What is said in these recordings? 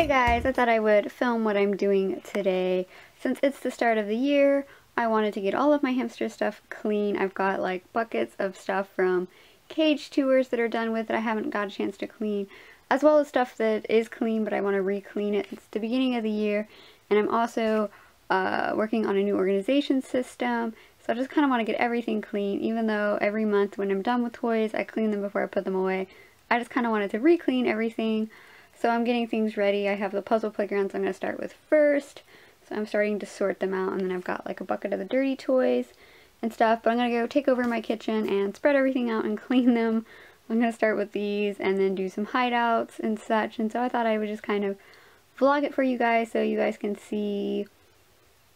Hey guys, I thought I would film what I'm doing today. Since it's the start of the year, I wanted to get all of my hamster stuff clean. I've got like buckets of stuff from cage tours that are done with that I haven't got a chance to clean, as well as stuff that is clean but I want to re-clean it. It's the beginning of the year, and I'm also uh, working on a new organization system, so I just kind of want to get everything clean, even though every month when I'm done with toys, I clean them before I put them away. I just kind of wanted to re-clean everything. So I'm getting things ready. I have the puzzle playgrounds I'm going to start with first. So I'm starting to sort them out and then I've got like a bucket of the dirty toys and stuff. But I'm going to go take over my kitchen and spread everything out and clean them. I'm going to start with these and then do some hideouts and such. And so I thought I would just kind of vlog it for you guys so you guys can see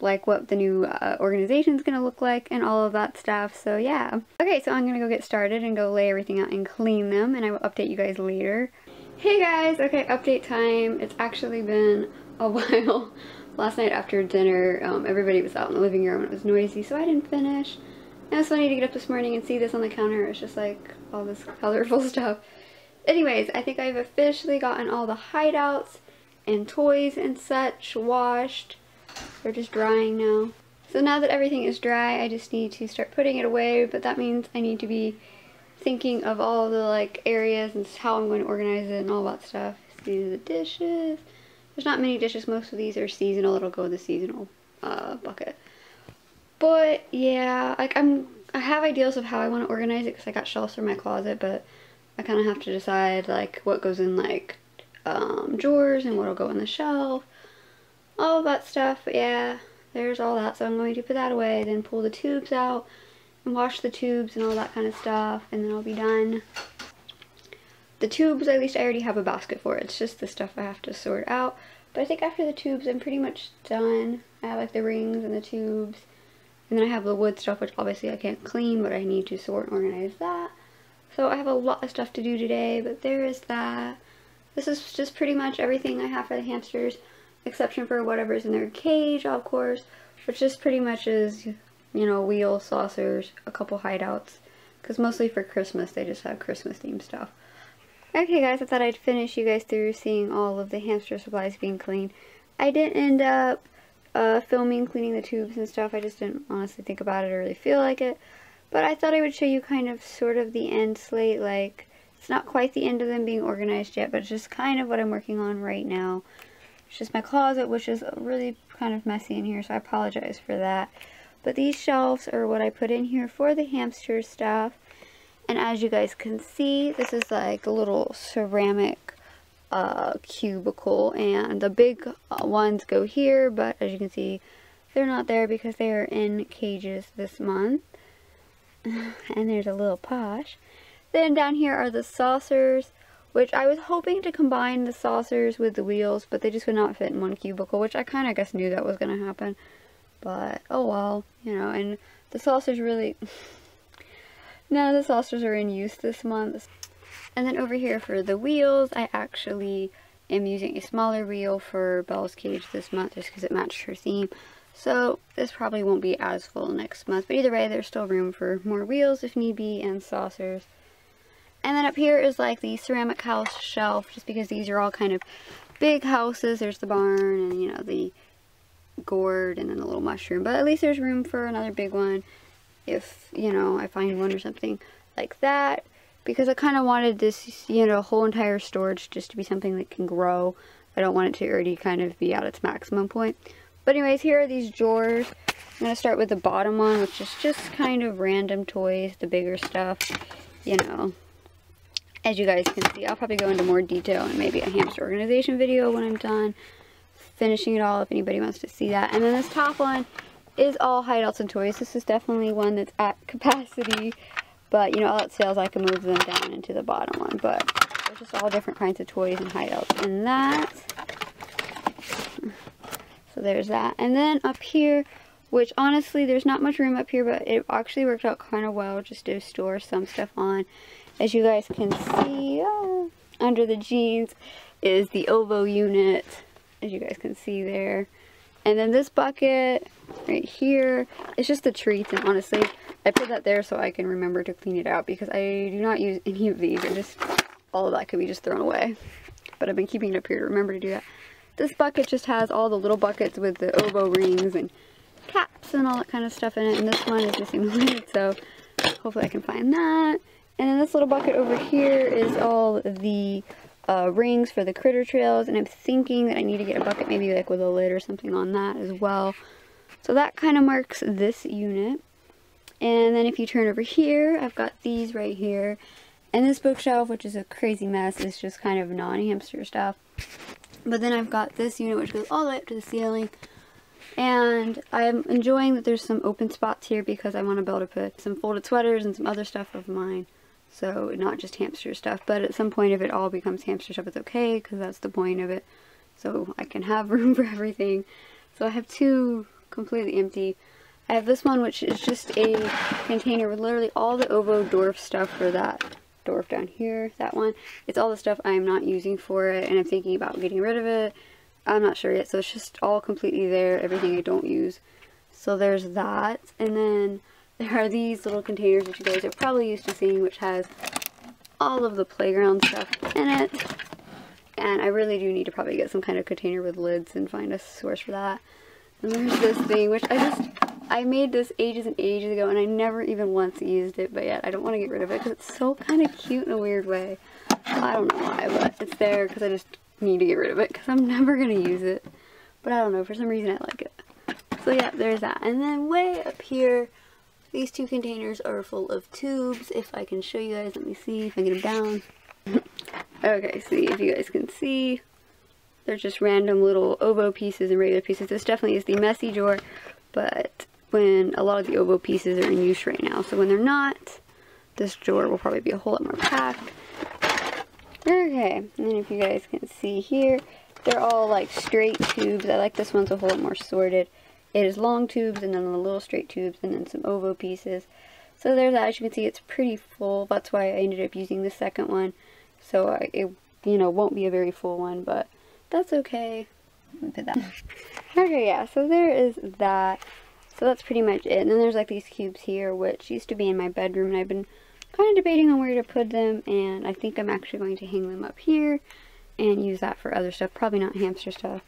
like what the new uh, organization is going to look like and all of that stuff. So yeah. Okay, so I'm going to go get started and go lay everything out and clean them and I will update you guys later. Hey guys, okay, update time. It's actually been a while. Last night after dinner, um, everybody was out in the living room and it was noisy, so I didn't finish. And it's funny to get up this morning and see this on the counter. It's just like all this colorful stuff. Anyways, I think I've officially gotten all the hideouts and toys and such washed. They're just drying now. So now that everything is dry, I just need to start putting it away, but that means I need to be thinking of all the like areas and how I'm going to organize it and all that stuff. These are the dishes. There's not many dishes. Most of these are seasonal. It'll go in the seasonal uh, bucket. But yeah, like I'm, I have ideas of how I want to organize it because I got shelves for my closet, but I kind of have to decide like what goes in like um, drawers and what'll go in the shelf. All that stuff. But yeah, there's all that. So I'm going to put that away, then pull the tubes out and wash the tubes and all that kind of stuff and then I'll be done. The tubes, at least I already have a basket for. It's just the stuff I have to sort out. But I think after the tubes, I'm pretty much done. I have like the rings and the tubes. And then I have the wood stuff, which obviously I can't clean, but I need to sort and organize that. So I have a lot of stuff to do today, but there is that. This is just pretty much everything I have for the hamsters, exception for whatever's in their cage, of course, which just pretty much is you know, wheel saucers, a couple hideouts. Because mostly for Christmas, they just have Christmas themed stuff. Okay guys, I thought I'd finish you guys through seeing all of the hamster supplies being cleaned. I didn't end up uh, filming cleaning the tubes and stuff. I just didn't honestly think about it or really feel like it. But I thought I would show you kind of sort of the end slate. Like, it's not quite the end of them being organized yet, but it's just kind of what I'm working on right now. It's just my closet, which is really kind of messy in here, so I apologize for that. But these shelves are what I put in here for the hamster stuff. And as you guys can see, this is like a little ceramic uh, cubicle. And the big uh, ones go here, but as you can see, they're not there because they are in cages this month. and there's a little posh. Then down here are the saucers, which I was hoping to combine the saucers with the wheels, but they just would not fit in one cubicle, which I kind of guess knew that was going to happen. But, oh well, you know, and the saucers really... None of the saucers are in use this month. And then over here for the wheels, I actually am using a smaller wheel for Belle's cage this month just because it matched her theme. So this probably won't be as full next month. But either way, there's still room for more wheels if need be and saucers. And then up here is like the ceramic house shelf just because these are all kind of big houses. There's the barn and, you know, the gourd and then a little mushroom. But at least there's room for another big one if, you know, I find one or something like that. Because I kind of wanted this, you know, whole entire storage just to be something that can grow. I don't want it to already kind of be at its maximum point. But anyways, here are these drawers. I'm going to start with the bottom one, which is just kind of random toys, the bigger stuff, you know. As you guys can see, I'll probably go into more detail in maybe a hamster organization video when I'm done finishing it all if anybody wants to see that. And then this top one is all hideouts and toys. This is definitely one that's at capacity. But, you know, all that sales, I can move them down into the bottom one. But there's just all different kinds of toys and hideouts in that. So there's that. And then up here, which honestly, there's not much room up here, but it actually worked out kind of well just to store some stuff on. As you guys can see, uh, under the jeans is the OVO unit as you guys can see there. And then this bucket right here, it's just the treats and honestly, I put that there so I can remember to clean it out because I do not use any of these and just all of that could be just thrown away. But I've been keeping it up here to remember to do that. this bucket just has all the little buckets with the OVO rings and caps and all that kind of stuff in it. And this one is missing the lid, so hopefully I can find that. And then this little bucket over here is all the uh, rings for the critter trails. And I'm thinking that I need to get a bucket maybe like with a lid or something on that as well. So that kind of marks this unit. And then if you turn over here, I've got these right here. And this bookshelf, which is a crazy mess, is just kind of non-hamster stuff. But then I've got this unit which goes all the way up to the ceiling. And I'm enjoying that there's some open spots here because I want to be able to put some folded sweaters and some other stuff of mine. So not just hamster stuff, but at some point if it all becomes hamster stuff, it's okay because that's the point of it. So I can have room for everything. So I have two completely empty. I have this one which is just a container with literally all the Ovo Dwarf stuff for that dwarf down here, that one. It's all the stuff I'm not using for it and I'm thinking about getting rid of it. I'm not sure yet, so it's just all completely there, everything I don't use. So there's that, and then there are these little containers which you guys are probably used to seeing, which has all of the playground stuff in it. And I really do need to probably get some kind of container with lids and find a source for that. And there's this thing, which I just, I made this ages and ages ago, and I never even once used it, but yet I don't want to get rid of it, because it's so kind of cute in a weird way. I don't know why, but it's there, because I just need to get rid of it because I'm never going to use it. But I don't know, for some reason I like it. So yeah, there's that. And then way up here, these two containers are full of tubes. If I can show you guys, let me see if I get them down. okay, see if you guys can see. They're just random little OVO pieces and regular pieces. This definitely is the messy drawer, but when a lot of the OVO pieces are in use right now. So when they're not, this drawer will probably be a whole lot more packed. Okay, and then if you guys can see here, they're all like straight tubes. I like this one's a whole lot more sorted. It is long tubes and then the little straight tubes and then some ovo pieces. So there's that. As you can see, it's pretty full. That's why I ended up using the second one. So I, it, you know, won't be a very full one, but that's okay. Put that. okay, yeah, so there is that. So that's pretty much it. And then there's like these cubes here, which used to be in my bedroom, and I've been kind of debating on where to put them and I think I'm actually going to hang them up here and use that for other stuff. Probably not hamster stuff,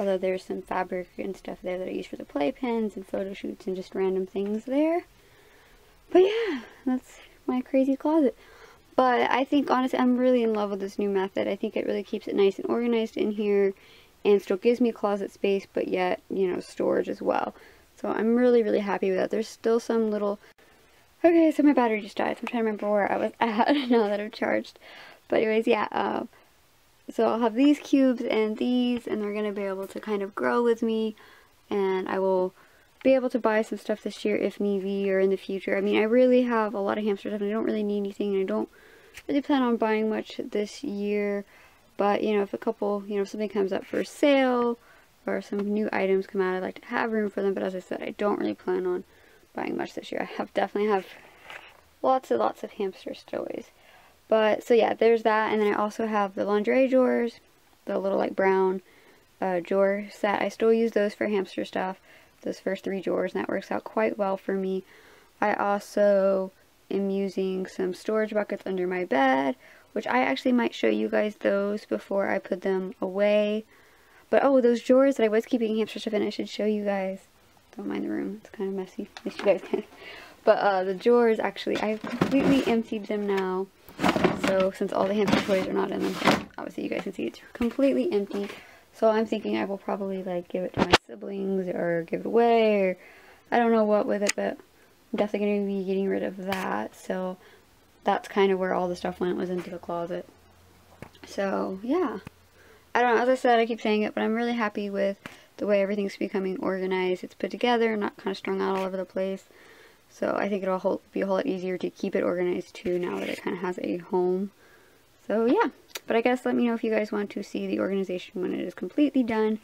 although there's some fabric and stuff there that I use for the playpens and photo shoots and just random things there. But yeah, that's my crazy closet. But I think, honestly, I'm really in love with this new method. I think it really keeps it nice and organized in here and still gives me closet space, but yet, you know, storage as well. So I'm really, really happy with that. There's still some little Okay, so my battery just died. So I'm trying to remember where I was at now that I've charged. But anyways, yeah. Uh, so I'll have these cubes and these, and they're going to be able to kind of grow with me. And I will be able to buy some stuff this year if need be or in the future. I mean, I really have a lot of hamster stuff and I don't really need anything. And I don't really plan on buying much this year. But, you know, if a couple, you know, something comes up for sale or some new items come out, I'd like to have room for them. But as I said, I don't really plan on buying much this year. I have definitely have lots and lots of hamster toys. But, so yeah, there's that. And then I also have the lingerie drawers, the little like brown uh, drawer set. I still use those for hamster stuff, those first three drawers, and that works out quite well for me. I also am using some storage buckets under my bed, which I actually might show you guys those before I put them away. But oh, those drawers that I was keeping hamster stuff in, I should show you guys. Don't mind the room. It's kind of messy. At least you guys can. But uh, the drawers, actually, I've completely emptied them now. So since all the hamster toys are not in them, obviously you guys can see it's completely empty. So I'm thinking I will probably like give it to my siblings or give it away or I don't know what with it, but I'm definitely going to be getting rid of that. So that's kind of where all the stuff went was into the closet. So yeah. I don't know, as I said, I keep saying it, but I'm really happy with the way everything's becoming organized. It's put together, not kind of strung out all over the place. So I think it'll be a whole lot easier to keep it organized too now that it kind of has a home. So yeah, but I guess let me know if you guys want to see the organization when it is completely done.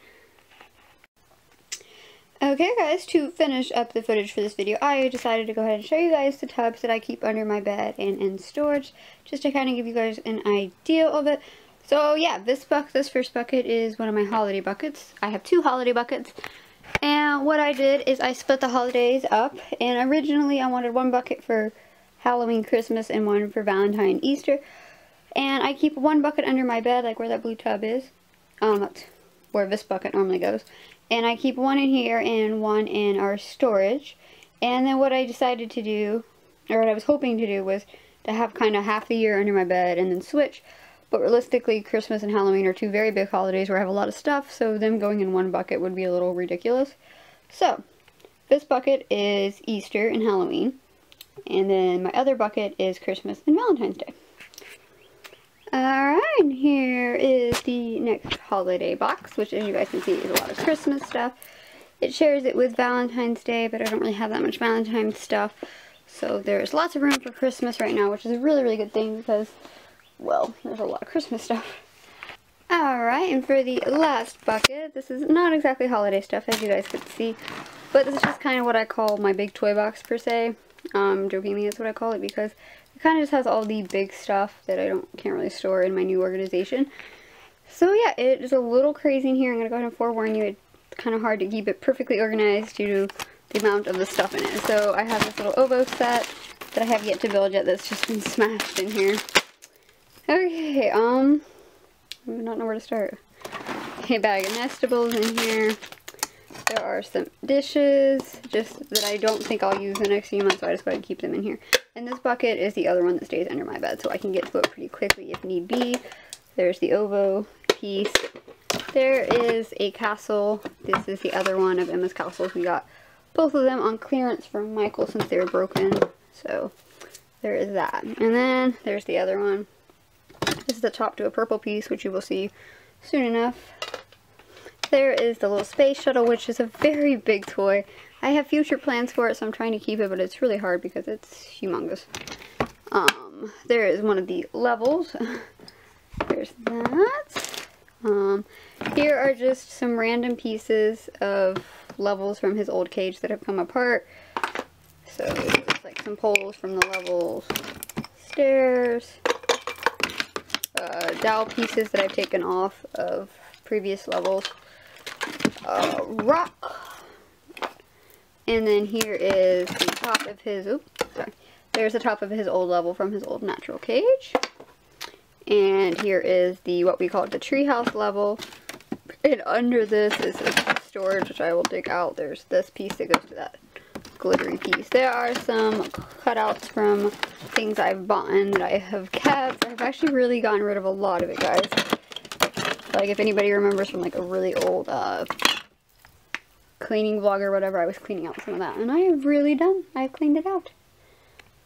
Okay guys, to finish up the footage for this video, I decided to go ahead and show you guys the tubs that I keep under my bed and in storage, just to kind of give you guys an idea of it. So yeah, this bucket, this first bucket is one of my holiday buckets. I have two holiday buckets. And what I did is I split the holidays up. And originally I wanted one bucket for Halloween, Christmas, and one for Valentine, Easter. And I keep one bucket under my bed, like where that blue tub is. Um, that's where this bucket normally goes. And I keep one in here and one in our storage. And then what I decided to do, or what I was hoping to do, was to have kind of half the year under my bed and then switch. But realistically, Christmas and Halloween are two very big holidays where I have a lot of stuff, so them going in one bucket would be a little ridiculous. So, this bucket is Easter and Halloween. And then my other bucket is Christmas and Valentine's Day. Alright, here is the next holiday box, which as you guys can see is a lot of Christmas stuff. It shares it with Valentine's Day, but I don't really have that much Valentine's stuff. So there's lots of room for Christmas right now, which is a really, really good thing because, well, there's a lot of Christmas stuff. Alright, and for the last bucket, this is not exactly holiday stuff, as you guys could see, but this is just kind of what I call my big toy box, per se. Um, jokingly, that's what I call it, because it kind of just has all the big stuff that I don't can't really store in my new organization. So yeah, it is a little crazy in here. I'm going to go ahead and forewarn you, it's kind of hard to keep it perfectly organized due to the amount of the stuff in it. So I have this little OVO set that I have yet to build yet that's just been smashed in here. Okay, um, I do not know where to start. A bag of Nestables in here. There are some dishes, just that I don't think I'll use the next few months, so I just go ahead and keep them in here. And this bucket is the other one that stays under my bed, so I can get to it pretty quickly if need be. There's the OVO piece. There is a castle. This is the other one of Emma's castles. We got both of them on clearance from Michael since they were broken. So there is that. And then there's the other one. This is the top to a purple piece, which you will see soon enough. There is the little space shuttle, which is a very big toy. I have future plans for it, so I'm trying to keep it, but it's really hard because it's humongous. Um, there is one of the levels. There's that. Um, here are just some random pieces of levels from his old cage that have come apart. So, it's like some poles from the levels, stairs, uh, dowel pieces that I've taken off of previous levels, uh, rock, and then here is the top of his, oops, sorry, there's the top of his old level from his old natural cage. And here is the, what we call the treehouse level. And under this is storage, which I will dig out. There's this piece that goes to that glittery piece. There are some cutouts from things I've bought and that I have kept. I've actually really gotten rid of a lot of it, guys. Like, if anybody remembers from, like, a really old, uh, cleaning vlog or whatever, I was cleaning out some of that. And I have really done. I've cleaned it out.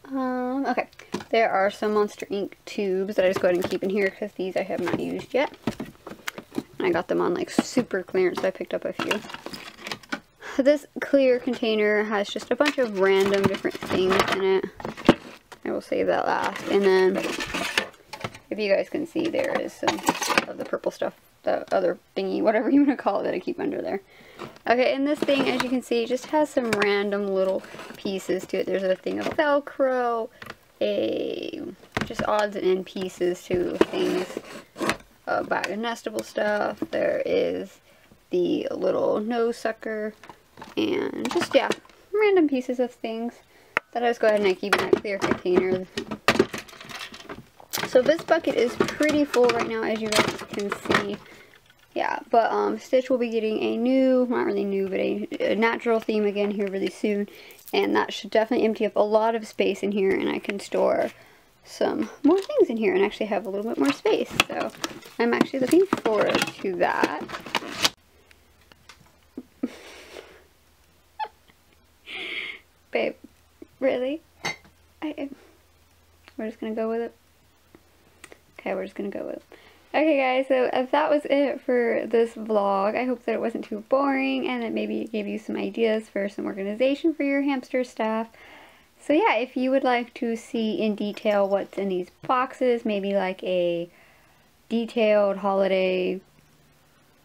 Um, okay. There are some Monster Ink tubes that I just go ahead and keep in here because these I have not used yet. And I got them on, like, super clearance, so I picked up a few. So this clear container has just a bunch of random different things in it. I will save that last. And then, if you guys can see, there is some of the purple stuff, the other thingy, whatever you want to call it, that I keep under there. Okay, and this thing, as you can see, just has some random little pieces to it. There's a thing of Velcro, a just odds and end pieces to things, uh, a bag of nestable stuff. There is the little nose sucker, and just, yeah, random pieces of things that I just go ahead and I keep in that clear container. So this bucket is pretty full right now, as you guys can see. Yeah, but um, Stitch will be getting a new, not really new, but a, a natural theme again here really soon. And that should definitely empty up a lot of space in here, and I can store some more things in here and actually have a little bit more space. So I'm actually looking forward to that. Babe, really? I, we're just gonna go with it. Okay, we're just gonna go with it. Okay guys, so that was it for this vlog, I hope that it wasn't too boring and that maybe it gave you some ideas for some organization for your hamster stuff. So yeah, if you would like to see in detail what's in these boxes, maybe like a detailed holiday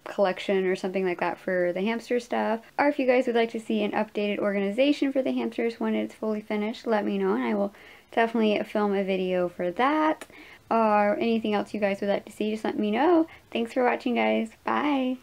collection or something like that for the hamster stuff. Or if you guys would like to see an updated organization for the hamsters when it's fully finished, let me know and I will definitely film a video for that. Or anything else you guys would like to see, just let me know. Thanks for watching guys. Bye!